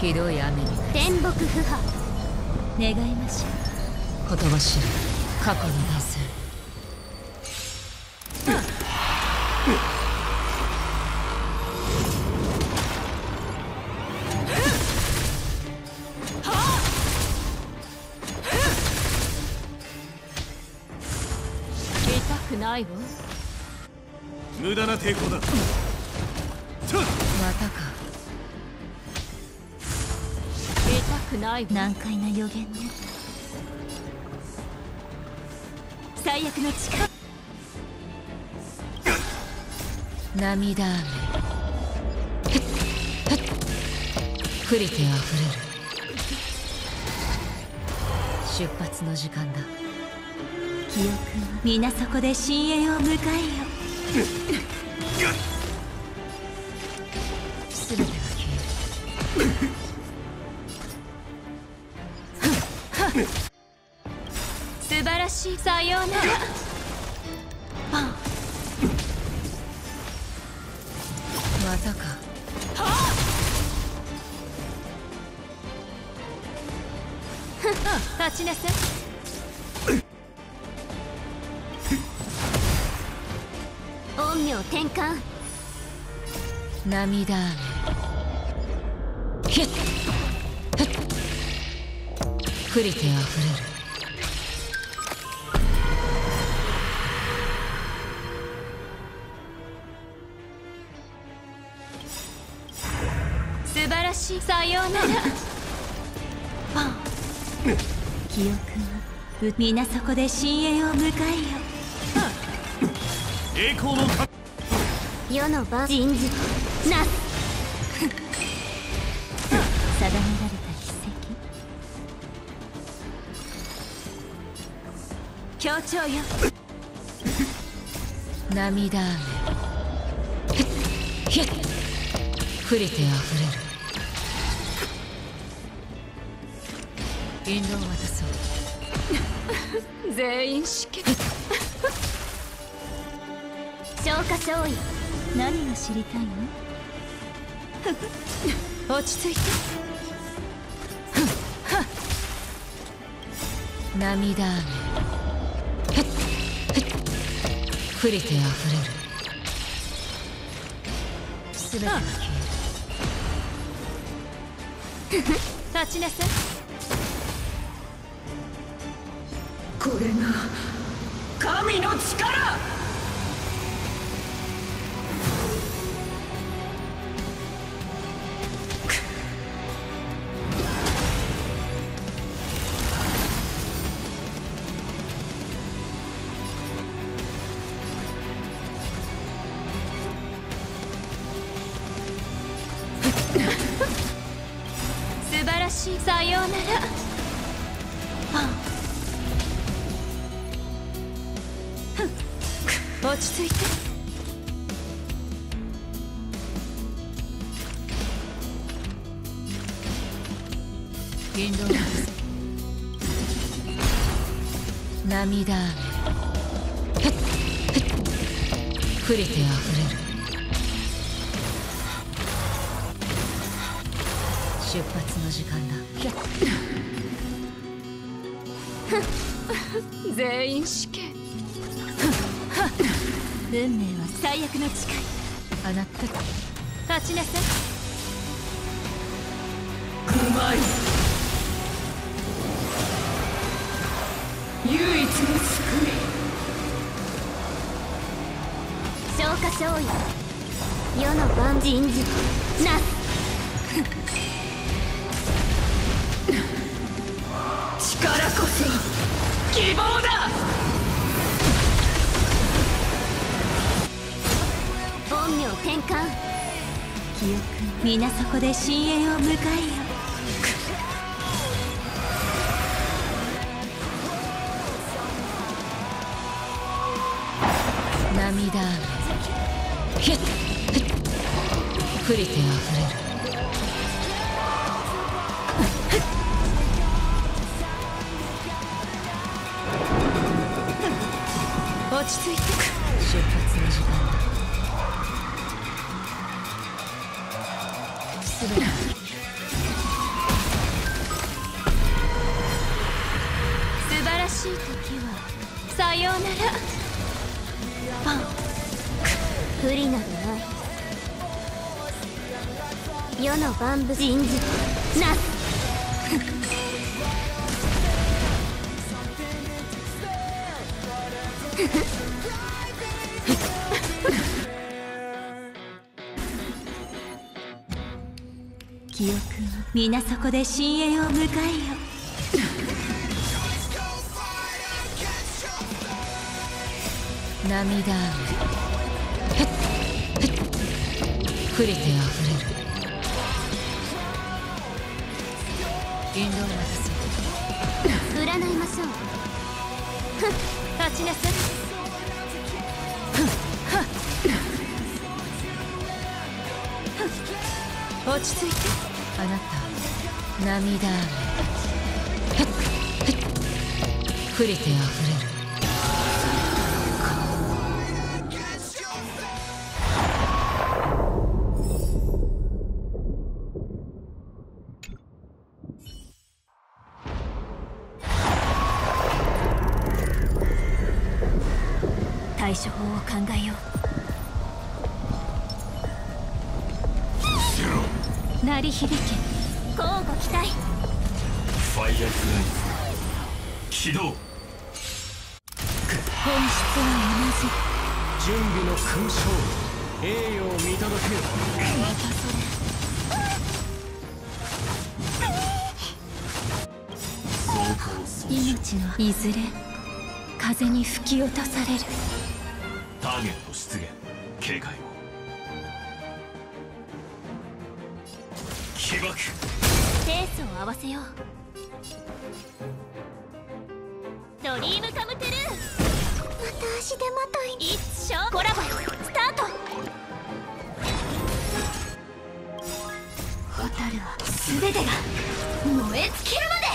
ひどい雨に天木不破願いましょう。言葉知る過去の男性ないわ無駄な抵抗だ。またか。痛くない難解な予言ね。最悪の力。涙雨。降りてあふれる。出発の時間だ記憶は。皆そこで深淵を迎えよ。全てが消える。素晴らしい。さようなら。またか。立ちなさい陰陽転換。涙。雨ひっ。降りてあふれる。素晴らしい。さようなら。記憶は 皆そこで深淵を迎えよ栄光のか世の場人事。なす。定められた奇跡。協調よ。涙雨。ひっ。降りてあふれる。を渡そう。全員死刑消化勝利何が知りたいの？落ち着いて。涙雨。降りてあふれる全てが消える立ちなさいこれが神の力素晴らしいさようなら。落ち着いて。引導を渡そう涙雨。降りてあふれる。出発の時間だ。全員死刑。運命は最悪の誓い。あなた立ちなさい。うまい唯一の救い。消化勝利世の万人事。なす希望だ！転換。記憶。皆そこで深淵を迎えよ。涙あふれるち着いてく出発の時間だすべて素晴らしい時はさようならパン不利などない世の万物信じてなす。記 皆そこで深淵を迎えよ。涙雨へっへっ降りてあふれる引導を渡そう占いましょう立ちなさい落ち着いてあなた涙雨へっへっ降りてあふれる。対処法を考えよう鳴り響け交互期待。ファイアフライズ起動本質は準備の勲章栄誉を見届けよ。同じ命のいずれ風に吹き落とされる。ターゲット出現警戒をペースを合わせよう。ドリームカムトゥルーまた足手まとい。に一生コラボ。スタート。蛍は全てが燃え尽きるまで。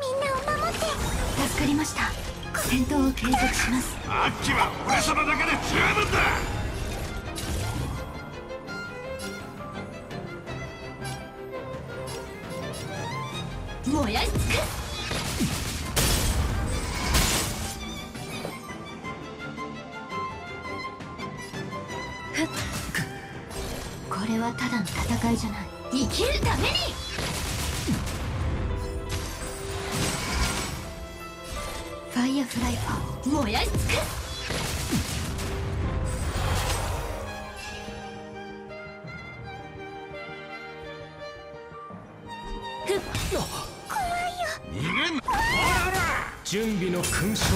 みんなを守って。助かりました。戦闘を継続します。アッキは俺様だけで十分だ燃やし尽くこれはただの戦いじゃない生きるためにファイアフライパー燃やし尽く準備の勲章。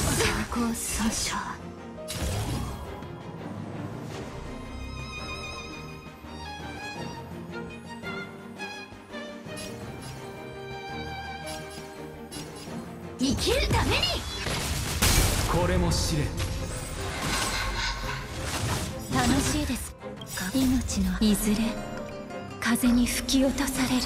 最高損傷生きるために。これも試練楽しいです。か命のいずれ風に吹き落とされる。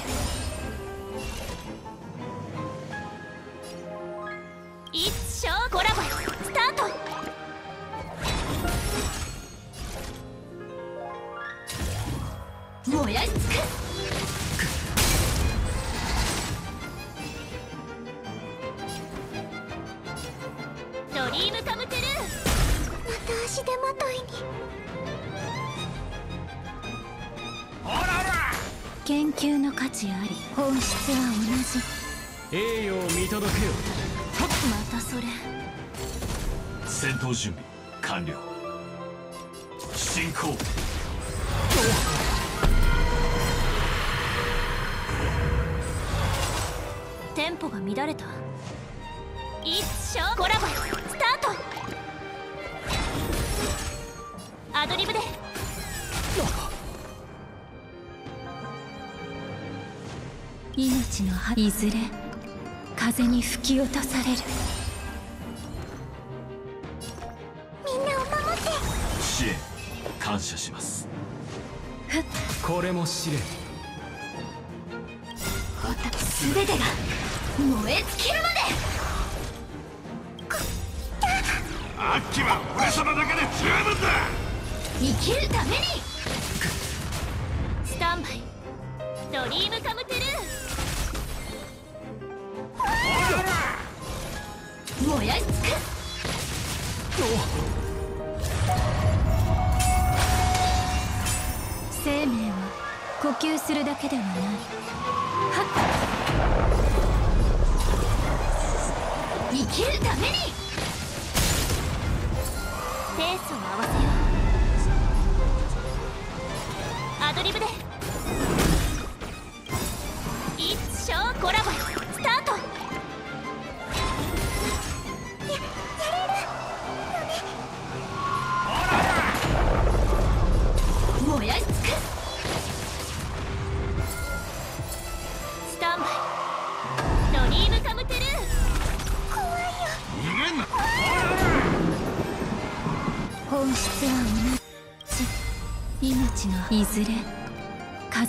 研究の価値あり本質は同じ。栄誉を見届けよ。またそれ。戦闘準備完了。進行。テンポが乱れた。一生コラボ。スタート。アドリブで命のいずれ風に吹き落とされる。みんなを守って。支援感謝します。これも試練全てが燃え尽きるまで。アッキは俺様だけで十分だ。生きるために。スタンバイ。 Dream come true。燃やし尽く生命は呼吸するだけではない。生きるために。ペースを合わせようアドリブで。一生コラボ。ス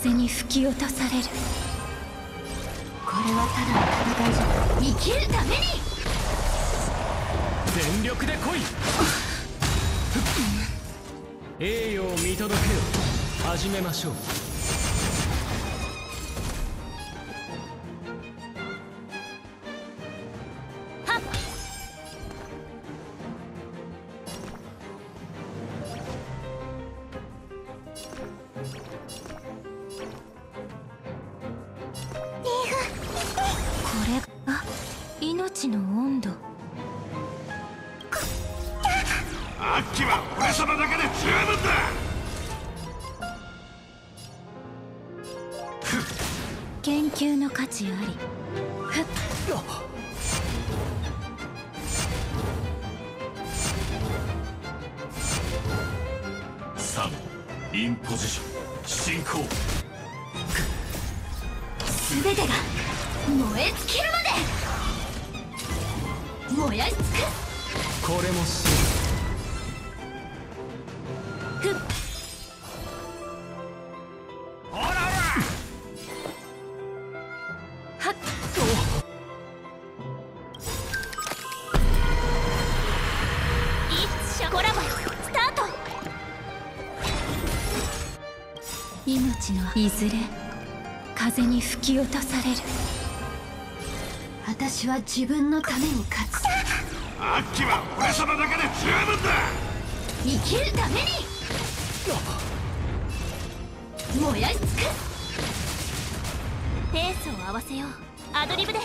風に吹き落とされる。これはただの戦いじゃ。生きるために。全力で来い。栄誉を見届けよ。始めましょうれが命の温度。アッキは俺様だけで十分だ。研究の価値あり。ふっ。3インポジション進行。全てが燃え尽きるまで。燃やし尽くこれも試すふっ。はっ。一緒コラボスタート。命のいずれ風に吹き落とされる私は自分のために勝つ。アッキは俺様だけで十分だ。生きるために。燃やし尽くす。ペースを合わせよう。アドリブで